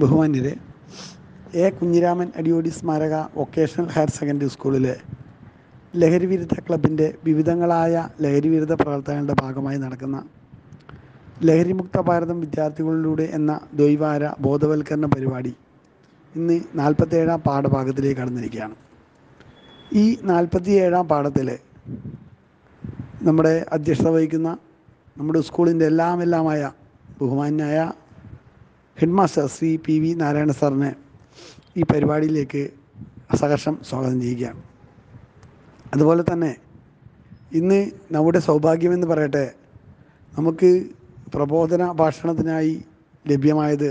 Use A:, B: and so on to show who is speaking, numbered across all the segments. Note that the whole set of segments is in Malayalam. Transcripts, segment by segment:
A: ബഹുമാന്യരെ എ കുഞ്ഞിരാമൻ അടിയോടി സ്മാരക വൊക്കേഷണൽ ഹയർ സെക്കൻഡറി സ്കൂളിലെ ലഹരി വിരുദ്ധ ക്ലബിന്റെ വിവിധങ്ങളായ ലഹരി വിരുദ്ധ പ്രവർത്തനങ്ങളുടെ ഭാഗമായി നടക്കുന്ന ലഹരിമുക്ത ഭാരതം വിദ്യാർത്ഥികളിലൂടെ എന്ന ദ്വൈവാര ബോധവൽക്കരണ പരിപാടി ഇന്ന് നാൽപ്പത്തിയേഴാം പാഠഭാഗത്തിലേക്ക് കടന്നിരിക്കുകയാണ്. ഈ നാൽപ്പത്തിയേഴാം പാഠത്തിൽ നമ്മുടെ അധ്യക്ഷത വഹിക്കുന്ന നമ്മുടെ സ്കൂളിന്റെ എല്ലാം എല്ലാമായ ബഹുമാന്യായ head master Shri P V Narayana സാറിനെ ഈ പരിപാടിയിലേക്ക് സഹർഷം സ്വാഗതം ചെയ്യുകയാണ്. അതുപോലെ തന്നെ ഇന്ന് നമ്മുടെ സൗഭാഗ്യമെന്ന് പറയട്ടെ നമുക്ക് പ്രബോധന ഭാഷണത്തിനായി ലഭ്യമായത്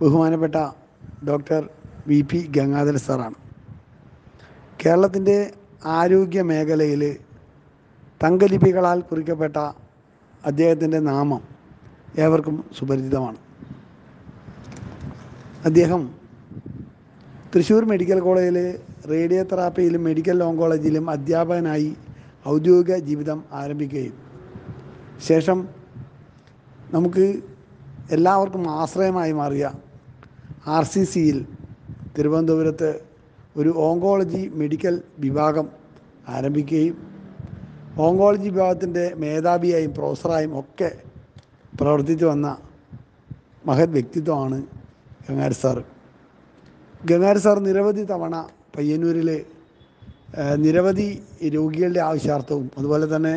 A: ബഹുമാനപ്പെട്ട ഡോക്ടർ വി പി ഗംഗാധര സാറാണ്. കേരളത്തിന്റെ ആരോഗ്യ മേഖലയിൽ തങ്കലിപികളാൽ കുറിക്കപ്പെട്ട അദ്ദേഹത്തിന്റെ നാമം ഏവർക്കും സുപരിചിതമാണ്. അദ്ദേഹം തൃശ്ശൂർ മെഡിക്കൽ കോളേജിൽ റേഡിയോ തെറാപ്പിയിലും മെഡിക്കൽ ഓങ്കോളജിയിലും അധ്യാപകനായി ഔദ്യോഗിക ജീവിതം ആരംഭിക്കുകയും. ശേഷം നമുക്ക് എല്ലാവർക്കും ആശ്രയമായി മാറിയ ആർ സി സിയിൽ തിരുവനന്തപുരത്ത് ഒരു ഓങ്കോളജി മെഡിക്കൽ വിഭാഗം ആരംഭിക്കുകയും ഓങ്കോളജി വിഭാഗത്തിന്റെ മേധാവിയായും പ്രൊഫസറായും ഒക്കെ പ്രവർത്തിച്ചു വന്ന മഹത് വ്യക്തിത്വമാണ് ഗംഗാർ സാറ് ഗംഗാരി സാർ നിരവധി തവണ പയ്യന്നൂരിൽ നിരവധി രോഗികളുടെ ആവശ്യാർത്ഥവും അതുപോലെ തന്നെ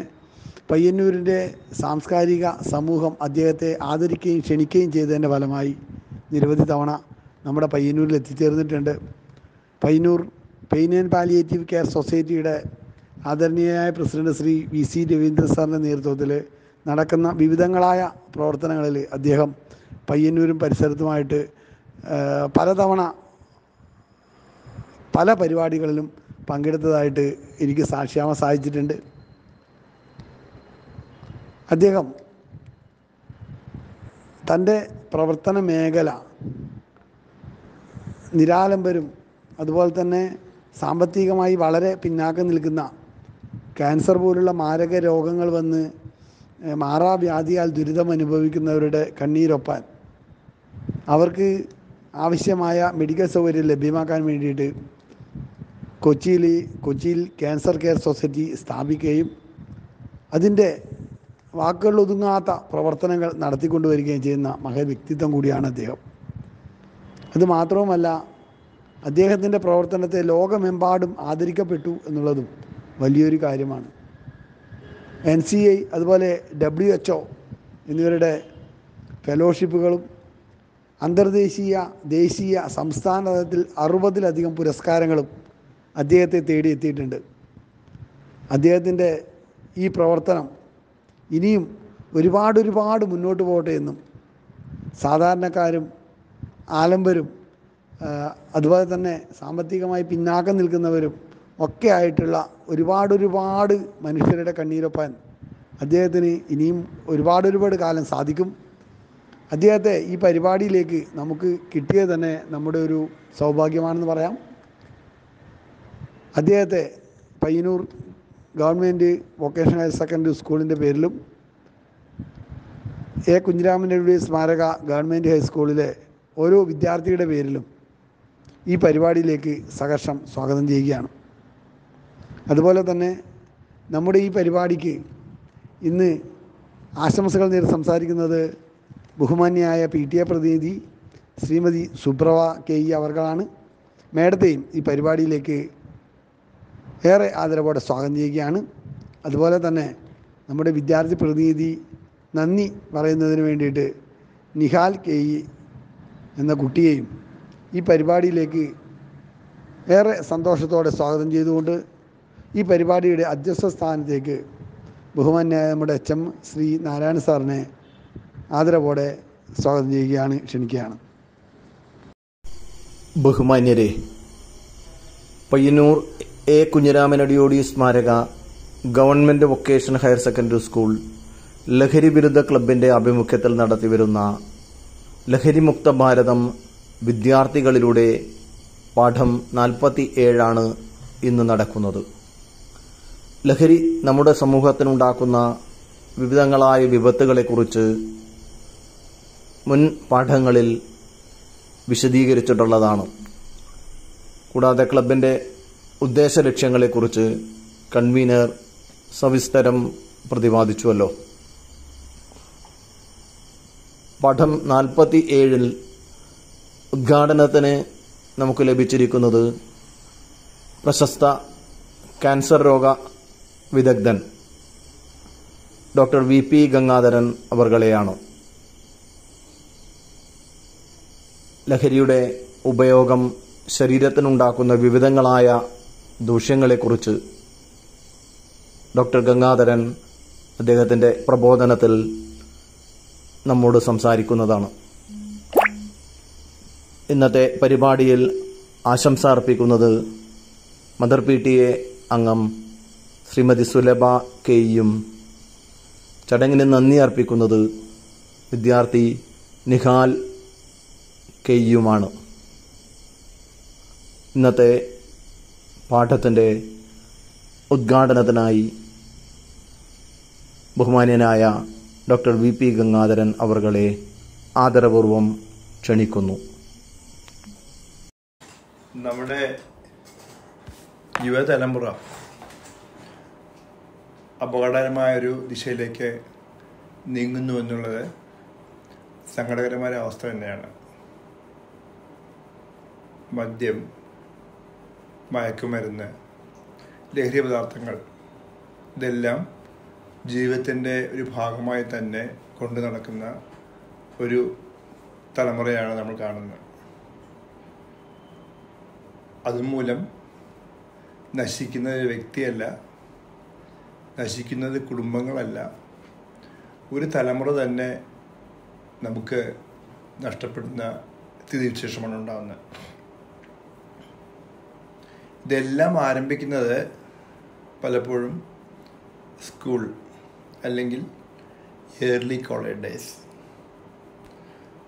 A: പയ്യന്നൂരിന്റെ സാംസ്കാരിക സമൂഹം അദ്ദേഹത്തെ ആദരിക്കുകയും ക്ഷണിക്കുകയും ചെയ്തതിന്റെ ഫലമായി നിരവധി തവണ നമ്മുടെ പയ്യന്നൂരിൽ എത്തിച്ചേർന്നിട്ടുണ്ട്. Payyanur pain and palliative care സൊസൈറ്റിയുടെ ആദരണീയനായ president Shri V C Raveendra സാറിന്റെ നേതൃത്വത്തിൽ നടക്കുന്ന വിവിധങ്ങളായ പ്രവർത്തനങ്ങളിൽ അദ്ദേഹം പയ്യന്നൂരും പരിസരത്തുമായിട്ട് പലതവണ പല പരിപാടികളിലും പങ്കെടുത്തതായിട്ട് എനിക്ക് സാക്ഷ്യാവാൻ സാധിച്ചിട്ടുണ്ട്. അദ്ദേഹം തന്റെ പ്രവർത്തന മേഖല നിരാലംബരും അതുപോലെ തന്നെ സാമ്പത്തികമായി വളരെ പിന്നാക്കം നിൽക്കുന്ന ക്യാൻസർ പോലുള്ള മാരക രോഗങ്ങൾ വന്ന് മാറാവ്യാധിയാൽ ദുരിതം അനുഭവിക്കുന്നവരുടെ കണ്ണീരൊപ്പാൻ അവർക്ക് ആവശ്യമായ മെഡിക്കൽ സൗകര്യം ലഭ്യമാക്കാൻ വേണ്ടിയിട്ട് കൊച്ചിയിൽ കൊച്ചിയിൽ ക്യാൻസർ കെയർ സൊസൈറ്റി സ്ഥാപിക്കുകയും അതിന്റെ വാക്കുകളിൽ ഒതുങ്ങാത്ത പ്രവർത്തനങ്ങൾ നടത്തിക്കൊണ്ടുവരികയും ചെയ്യുന്ന മഹ വ്യക്തിത്വം കൂടിയാണ് അദ്ദേഹം. അത് മാത്രവുമല്ല അദ്ദേഹത്തിന്റെ പ്രവർത്തനത്തെ ലോകമെമ്പാടും ആദരിക്കപ്പെട്ടു എന്നുള്ളതും വലിയൊരു കാര്യമാണ്. എൻ സി ഐ അതുപോലെ ഡബ്ല്യു എച്ച് ഒ എന്നിവരുടെ ഫെലോഷിപ്പുകളും അന്തർദേശീയ ദേശീയ സംസ്ഥാന തലത്തിൽ അറുപതിലധികം പുരസ്കാരങ്ങളും അദ്ദേഹത്തെ തേടിയെത്തിയിട്ടുണ്ട്. അദ്ദേഹത്തിന്റെ ഈ പ്രവർത്തനം ഇനിയും ഒരുപാട് ഒരുപാട് മുന്നോട്ട് പോകട്ടെ എന്നും സാധാരണക്കാരും ആലംബരും അതുപോലെ തന്നെ സാമ്പത്തികമായി പിന്നാക്കം നിൽക്കുന്നവരും ഒക്കെ ആയിട്ടുള്ള ഒരുപാട് ഒരുപാട് മനുഷ്യരുടെ കണ്ണീരൊപ്പാൻ അദ്ദേഹത്തിന് ഇനിയും ഒരുപാട് ഒരുപാട് കാലം സാധിക്കും. അദ്ദേഹത്തെ ഈ പരിപാടിയിലേക്ക് നമുക്ക് കിട്ടിയത് തന്നെ നമ്മുടെ ഒരു സൗഭാഗ്യമാണെന്ന് പറയാം. അദ്ദേഹത്തെ Payyanur government vocational higher secondary സ്കൂളിന്റെ പേരിലും എ കുഞ്ഞിരാമന്റെ സ്മാരക ഗവൺമെന്റ് ഹൈസ്കൂളിലെ ഓരോ വിദ്യാർത്ഥിയുടെ പേരിലും ഈ പരിപാടിയിലേക്ക് സഹർഷം സ്വാഗതം ചെയ്യുകയാണ്. അതുപോലെ തന്നെ നമ്മുടെ ഈ പരിപാടിക്ക് ഇന്ന് ആശംസകൾ നേരി സംസാരിക്കുന്നത് ബഹുമാന്യായ പി ടി എ പ്രതിനിധി ശ്രീമതി സുബ്രവ കെ ഇ അവർകളാണ് മേഡത്തെയും ഈ പരിപാടിയിലേക്ക് ഏറെ ആദരവോടെ സ്വാഗതം ചെയ്യുകയാണ്. അതുപോലെ തന്നെ നമ്മുടെ വിദ്യാർത്ഥി പ്രതിനിധി നന്ദി പറയുന്നതിന് വേണ്ടിയിട്ട് നിഹാൽ കെ ഇ എന്ന കുട്ടിയെയും ഈ പരിപാടിയിലേക്ക് ഏറെ സന്തോഷത്തോടെ സ്വാഗതം ചെയ്തുകൊണ്ട് ഈ പരിപാടിയുടെ അധ്യക്ഷ സ്ഥാനത്തേക്ക് ബഹുമാന്യായ നമ്മുടെ എച്ച് എം ശ്രീ നാരായണ സാറിനെ ആദരവോടെ സ്വാഗതം ചെയ്യുകയാണ് ക്ഷണിക്കുകയാണ്.
B: ബഹുമാന്യരെ പയ്യന്നൂർ എ കുഞ്ഞിരാമനടിയോടി സ്മാരക government vocation higher secondary school ലഹരി വിരുദ്ധ ക്ലബിന്റെ ആഭിമുഖ്യത്തിൽ നടത്തിവരുന്ന ലഹരിമുക്ത ഭാരതം വിദ്യാർത്ഥികളിലൂടെ പാഠം നാൽപ്പത്തി ഏഴാണ് ഇന്ന് നടക്കുന്നത്. ലഹരി നമ്മുടെ സമൂഹത്തിനുണ്ടാക്കുന്ന വിവിധങ്ങളായ വിപത്തുകളെക്കുറിച്ച് മുൻ പാഠങ്ങളിൽ വിശദീകരിച്ചിട്ടുള്ളതാണ്. കൂടാതെ ക്ലബിന്റെ ഉദ്ദേശ ലക്ഷ്യങ്ങളെക്കുറിച്ച് കൺവീനർ സവിസ്തരം പ്രതിപാദിച്ചുവല്ലോ. പാഠം നാൽപ്പത്തി ഏഴിൽ ഉദ്ഘാടനത്തിന് നമുക്ക് ലഭിച്ചിരിക്കുന്നത് പ്രശസ്ത ക്യാൻസർ രോഗ വിദഗ്ധൻ ഡോക്ടർ വി പി ഗംഗാധരൻ അവർകളെയാണ് ലഹരിയുടെ ഉപയോഗം ശരീരത്തിനുണ്ടാക്കുന്ന വിവിധങ്ങളായ ദൂഷ്യങ്ങളെക്കുറിച്ച് ഡോക്ടർ ഗംഗാധരൻ അദ്ദേഹത്തിന്റെ പ്രബോധനത്തിൽ നമ്മോട് സംസാരിക്കുന്നതാണ്. ഇന്നത്തെ പരിപാടിയിൽ ആശംസ അർപ്പിക്കുന്നത് മദർ പി ടി എ അംഗം ശ്രീമതി സുലഭ കെയും ചടങ്ങിന് നന്ദി അർപ്പിക്കുന്നത് വിദ്യാർത്ഥി നിഹാൽ കെയ്യുമാണ് ഇന്നത്തെ പാഠത്തിന്റെ ഉദ്ഘാടനത്തിനായി ബഹുമാന്യനായ ഡോക്ടർ വി പി ഗംഗാധരൻ അവർകളെ ആദരപൂർവം ക്ഷണിക്കുന്നു.
C: നമ്മുടെ യുവതലമുറ അപകടകരമായൊരു ദിശയിലേക്ക് നീങ്ങുന്നു എന്നുള്ളത് സങ്കടകരമായ അവസ്ഥ തന്നെയാണ്. മദ്യം മയക്കുമരുന്ന് ലഹരി പദാർത്ഥങ്ങൾ ഇതെല്ലാം ജീവിതത്തിന്റെ ഒരു ഭാഗമായി തന്നെ കൊണ്ടു നടക്കുന്ന ഒരു തലമുറയാണ് നമ്മൾ കാണുന്നത്. അതുമൂലം നശിക്കുന്നത് വ്യക്തിയല്ല നശിക്കുന്നത് കുടുംബങ്ങളല്ല. ഒരു തലമുറ തന്നെ നമുക്ക് നഷ്ടപ്പെടുന്ന സ്ഥിതിവിശേഷമാണ് ഉണ്ടാകുന്നത്. ഇതെല്ലാം ആരംഭിക്കുന്നത് പലപ്പോഴും സ്കൂൾ അല്ലെങ്കിൽ ഏർലി കോളേജ് ഡേയ്സ്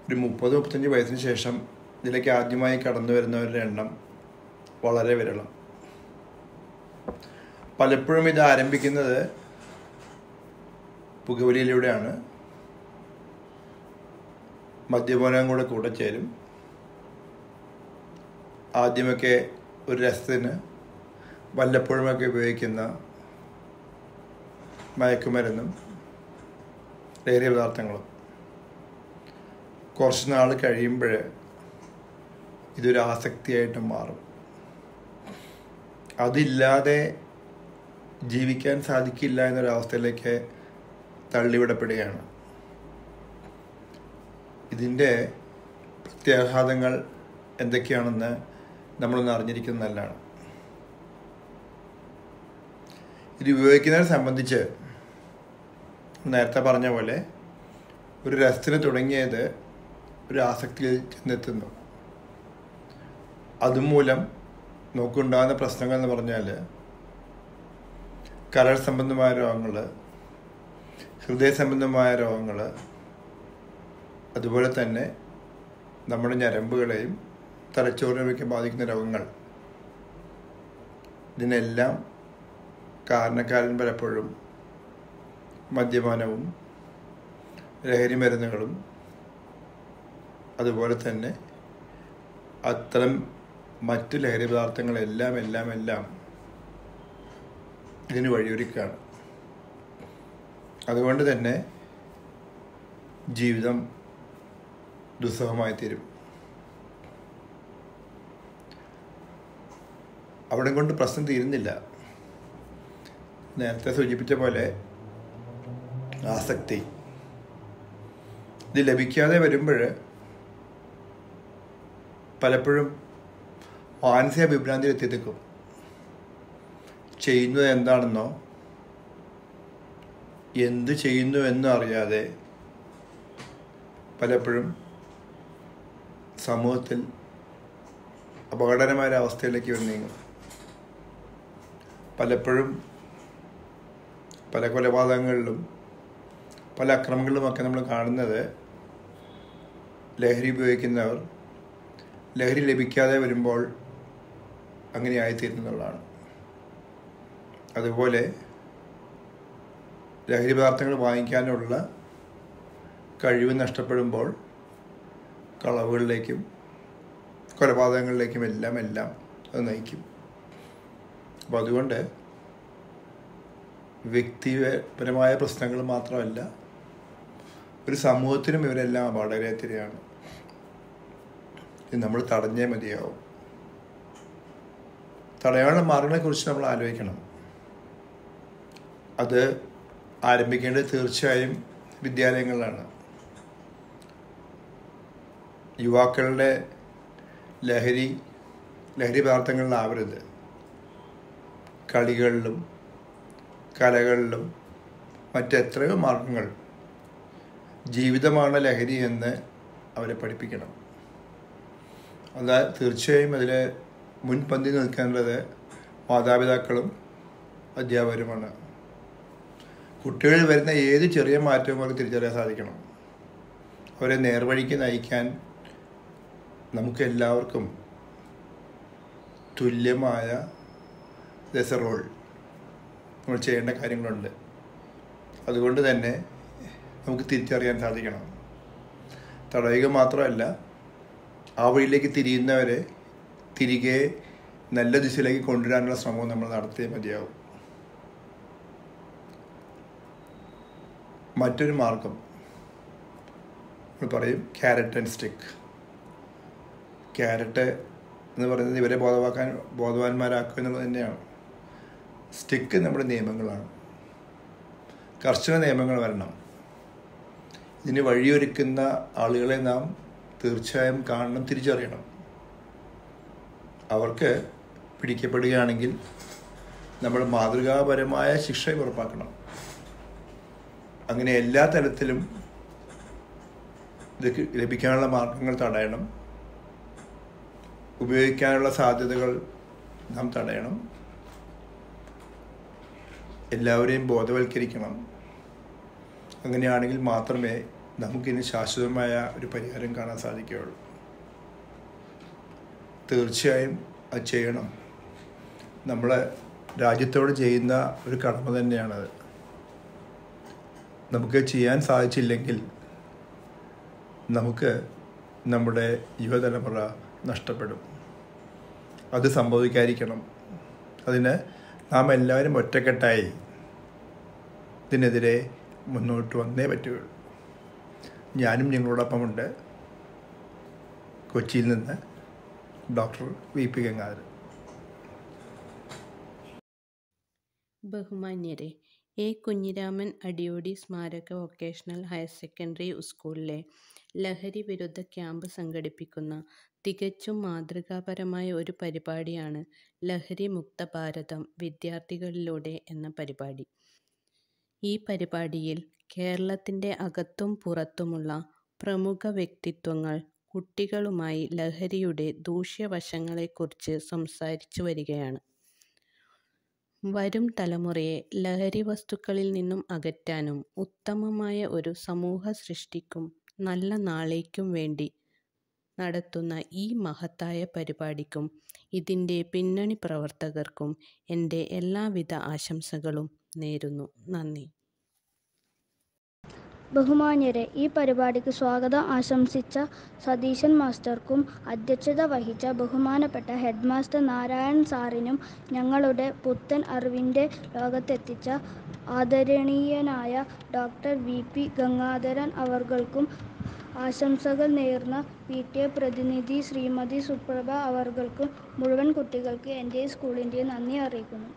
C: ഒരു മുപ്പത് മുപ്പത്തഞ്ച് വയസ്സിന് ശേഷം ഇതിലേക്ക് ആദ്യമായി കടന്നു വരുന്നവരുടെ എണ്ണം വളരെ വിരളം. പലപ്പോഴും ഇത് ആരംഭിക്കുന്നത് പുകവലിയിലൂടെയാണ്. മദ്യപാനം കൂടെ കൂടെ ചേരും. ആദ്യമൊക്കെ ഒരു രസത്തിന് വല്ലപ്പോഴുമൊക്കെ ഉപയോഗിക്കുന്ന മയക്കുമരുന്നും ലഹരി പദാർത്ഥങ്ങളും. കുറച്ച് നാൾ കഴിയുമ്പോൾ ഇതൊരു ആസക്തിയായിട്ട് മാറും. അതില്ലാതെ ജീവിക്കാൻ സാധിക്കില്ല എന്നൊരവസ്ഥയിലേക്ക് തള്ളിവിടപ്പെടുകയാണ്. ഇതിന്റെ പ്രത്യാഘാതങ്ങൾ എന്തൊക്കെയാണെന്ന് നമ്മളൊന്ന് അറിഞ്ഞിരിക്കുന്നത് നല്ലതാണ്. ഇത് ഉപയോഗിക്കുന്നതിനെ സംബന്ധിച്ച് നേരത്തെ പറഞ്ഞ പോലെ ഒരു രസത്തിന് തുടങ്ങിയത് ഒരു ആസക്തിയിൽ ചെന്നെത്തുന്നു. അതുമൂലം നോക്കുണ്ടാകുന്ന പ്രശ്നങ്ങൾ എന്ന് പറഞ്ഞാൽ കരൾ സംബന്ധമായ രോഗങ്ങൾ ഹൃദയ സംബന്ധമായ രോഗങ്ങൾ അതുപോലെ തന്നെ നമ്മുടെ ഞരമ്പുകളെയും തലച്ചോറിനെയൊക്കെ ബാധിക്കുന്ന രോഗങ്ങൾ. ഇതിനെല്ലാം കാരണക്കാരൻ പലപ്പോഴും മദ്യപാനവും ലഹരി മരുന്നുകളും അതുപോലെ തന്നെ അത്തരം മറ്റ് ലഹരി പദാർത്ഥങ്ങളെല്ലാം എല്ലാം എല്ലാം ഇതിന് വഴിയൊരുക്കുകയാണ് അതുകൊണ്ട് തന്നെ ജീവിതം ദുസ്സഹമായി തീരും അവിടെ കൊണ്ട് പ്രശ്നം തീരുന്നില്ല. നേരത്തെ സൂചിപ്പിച്ച പോലെ ആസക്തി. ഇത് ലഭിക്കാതെ വരുമ്പോൾ പലപ്പോഴും മാനസിക വിഭ്രാന്തിയിൽ എത്തിനിൽക്കും ചെയ്യുന്നത് എന്താണെന്നോ എന്ത് ചെയ്യുന്നു എന്നോ അറിയാതെ പലപ്പോഴും സമൂഹത്തിൽ അപകടകരമായ അവസ്ഥയിലേക്ക് നീങ്ങും. പലപ്പോഴും പല കൊലപാതകങ്ങളിലും പല അക്രമങ്ങളിലുമൊക്കെ നമ്മൾ കാണുന്നത് ലഹരി ഉപയോഗിക്കുന്നവർ ലഹരി ലഭിക്കാതെ വരുമ്പോൾ അങ്ങനെ ആയിത്തീരുന്നുള്ളതാണ് അതുപോലെ ലഹരി പദാർത്ഥങ്ങൾ വാങ്ങിക്കാനുള്ള കഴിവ് നഷ്ടപ്പെടുമ്പോൾ കളവുകളിലേക്കും കൊലപാതകങ്ങളിലേക്കും എല്ലാം എല്ലാം അത് നയിക്കും. അപ്പോൾ അതുകൊണ്ട് വ്യക്തിപരമായ പ്രശ്നങ്ങൾ മാത്രമല്ല ഒരു സമൂഹത്തിനും ഇവരെല്ലാം വളരെ ഇത് നമ്മൾ തടഞ്ഞേ മതിയാവും. തടയാനുള്ള മാർഗങ്ങളെക്കുറിച്ച് നമ്മൾ ആലോചിക്കണം. അത് ആരംഭിക്കേണ്ടത് തീർച്ചയായും വിദ്യാലയങ്ങളിലാണ്. യുവാക്കളുടെ ലഹരി ലഹരി പദാർത്ഥങ്ങളിലാവരുത് കളികളിലും കലകളിലും മറ്റെത്രയോ മാർഗങ്ങൾ ജീവിതമാണ് ലഹരി എന്ന് അവരെ പഠിപ്പിക്കണം. അത് തീർച്ചയായും അതിൽ മുൻപന്തി നിൽക്കേണ്ടത് മാതാപിതാക്കളും അധ്യാപകരുമാണ്. കുട്ടികളിൽ വരുന്ന ഏത് ചെറിയ മാറ്റവും അവർക്ക് തിരിച്ചറിയാൻ സാധിക്കണം. അവരെ നേർവഴിക്ക് നയിക്കാൻ നമുക്ക് എല്ലാവർക്കും തുല്യമായ ദസ് എ റോൾ നമ്മൾ ചെയ്യേണ്ട കാര്യങ്ങളുണ്ട്. അതുകൊണ്ട് തന്നെ നമുക്ക് തിരിച്ചറിയാൻ സാധിക്കണം. തടയുക മാത്രമല്ല ആ വഴിയിലേക്ക് തിരിയുന്നവരെ തിരികെ നല്ല ദിശയിലേക്ക് കൊണ്ടുവരാനുള്ള ശ്രമവും നമ്മൾ നടത്തിയേ മതിയാവും. മറ്റൊരു മാർഗം. നമ്മൾ പറയും ക്യാരറ്റ് ആൻഡ് സ്റ്റിക്ക് ക്യാരറ്റ് എന്ന് പറയുന്നത് ഇവരെ ബോധവാക്കാൻ ബോധവാന്മാരാക്കുക എന്നുള്ളത് തന്നെയാണ്. സ്റ്റിക്ക് നമ്മുടെ നിയമങ്ങളാണ്. കർശന നിയമങ്ങൾ വരണം. ഇതിന് വഴിയൊരുക്കുന്ന ആളുകളെ നാം തീർച്ചയായും കാണണം തിരിച്ചറിയണം. അവർക്ക് പിടിക്കപ്പെടുകയാണെങ്കിൽ നമ്മൾ മാതൃകാപരമായ ശിക്ഷ ഉറപ്പാക്കണം. അങ്ങനെ എല്ലാ തലത്തിലും ഇത് ലഭിക്കാനുള്ള മാർഗങ്ങൾ തടയണം. ഉപയോഗിക്കാനുള്ള സാധ്യതകൾ നാം തടയണം. എല്ലാവരെയും ബോധവൽക്കരിക്കണം. അങ്ങനെയാണെങ്കിൽ മാത്രമേ നമുക്കിന് ശാശ്വതമായ ഒരു പരിഹാരം കാണാൻ സാധിക്കുകയുള്ളൂ. തീർച്ചയായും അത് ചെയ്യണം. നമ്മൾ രാജ്യത്തോട് ചെയ്യുന്ന ഒരു കടമ തന്നെയാണത്. നമുക്ക് ചെയ്യാൻ സാധിച്ചില്ലെങ്കിൽ നമുക്ക് നമ്മുടെ യുവതലമുറ നഷ്ടപ്പെടും. അത് സംഭവിക്കാതിരിക്കണം. അതിന് നാം എല്ലാവരും ഒറ്റക്കെട്ടായി ഇതിനെതിരെ മുന്നോട്ട് വന്നേ പറ്റുകയുള്ളൂ. ഞാനും ഞങ്ങളോടൊപ്പമുണ്ട്. കൊച്ചിയിൽ നിന്ന് ഡോക്ടർ വി പി ഗംഗാധരൻ.
D: ബഹുമാന്യരെ എ കുഞ്ഞിരാമൻ അടിയോടി സ്മാരക വൊക്കേഷണൽ ഹയർ സെക്കൻഡറി സ്കൂളിലെ ലഹരി വിരുദ്ധ ക്യാമ്പ് സംഘടിപ്പിക്കുന്ന തികച്ചും മാതൃകാപരമായ ഒരു പരിപാടിയാണ് ലഹരി മുക്ത ഭാരതം വിദ്യാർത്ഥികളിലൂടെ എന്ന പരിപാടി. ഈ പരിപാടിയിൽ കേരളത്തിന്റെ അകത്തും പുറത്തുമുള്ള പ്രമുഖ വ്യക്തിത്വങ്ങൾ കുട്ടികളുമായി ലഹരിയുടെ ദൂഷ്യവശങ്ങളെക്കുറിച്ച് സംസാരിച്ചു വരികയാണ്. വരും തലമുറയെ ലഹരി വസ്തുക്കളിൽ നിന്നും അകറ്റാനും ഉത്തമമായ ഒരു സമൂഹ സൃഷ്ടിക്കും നല്ല നാളേക്കും വേണ്ടി നടത്തുന്ന ഈ മഹത്തായ പരിപാടിക്കും ഇതിന്റെ പിന്നണി പ്രവർത്തകർക്കും എന്റെ എല്ലാവിധ ആശംസകളും നേരുന്നു. നന്ദി.
E: ബഹുമാന്യരെ ഈ പരിപാടിക്ക് സ്വാഗതം ആശംസിച്ച സതീശൻ മാസ്റ്റർക്കും അധ്യക്ഷത വഹിച്ച ബഹുമാനപ്പെട്ട ഹെഡ്മാസ്റ്റർ നാരായൺ സാറിനും ഞങ്ങളുടെ പുത്തൻ അറിവിന്റെ ലോകത്തെത്തിച്ച ആദരണീയനായ ഡോക്ടർ വി പി ഗംഗാധരൻ അവർകൾക്കും ആശംസകൾ നേർന്ന പി ടി എ പ്രതിനിധി ശ്രീമതി സുപ്രഭ അവർകൾക്കും മുഴുവൻ കുട്ടികൾക്ക് എന്റെ സ്കൂളിന്റെ നന്ദി അറിയിക്കുന്നു.